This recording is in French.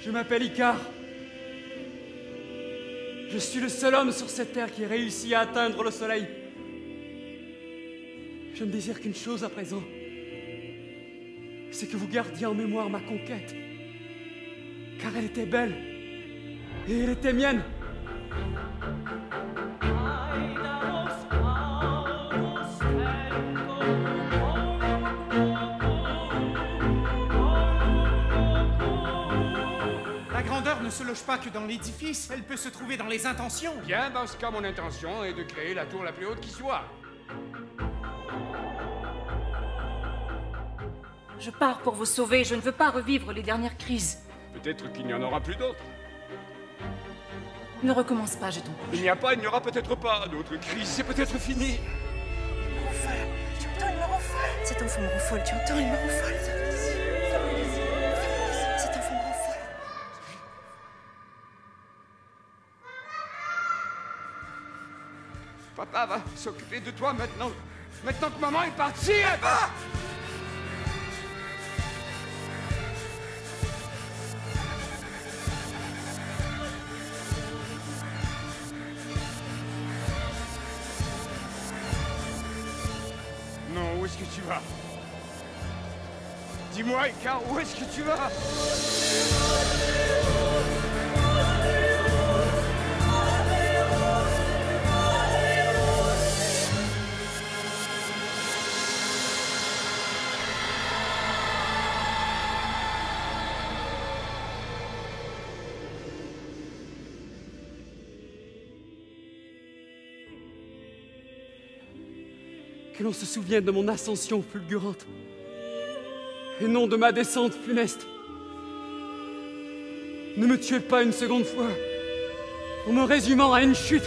Je m'appelle Icar. Je suis le seul homme sur cette terre qui ait réussi à atteindre le soleil. Je ne désire qu'une chose à présent. C'est que vous gardiez en mémoire ma conquête. Car elle était belle. Et elle était mienne. Ne se loge pas que dans l'édifice, elle peut se trouver dans les intentions. Bien, dans ce cas, mon intention est de créer la tour la plus haute qui soit. Je pars pour vous sauver, je ne veux pas revivre les dernières crises. Peut-être qu'il n'y en aura plus d'autres. Ne recommence pas, je t'en prie. Il n'y a pas, il n'y aura peut-être pas d'autres crises, c'est peut-être fini. me rend folle. Tu entends, il me rend folle. Cet enfant me rend folle. Tu entends, il me rend folle. Papa va s'occuper de toi maintenant. Maintenant que maman est partie. Papa Non, où est-ce que tu vas? Dis-moi, Icar, où est-ce que tu vas? Que l'on se souvienne de mon ascension fulgurante. Et non de ma descente funeste. Ne me tuez pas une seconde fois. En me résumant à une chute.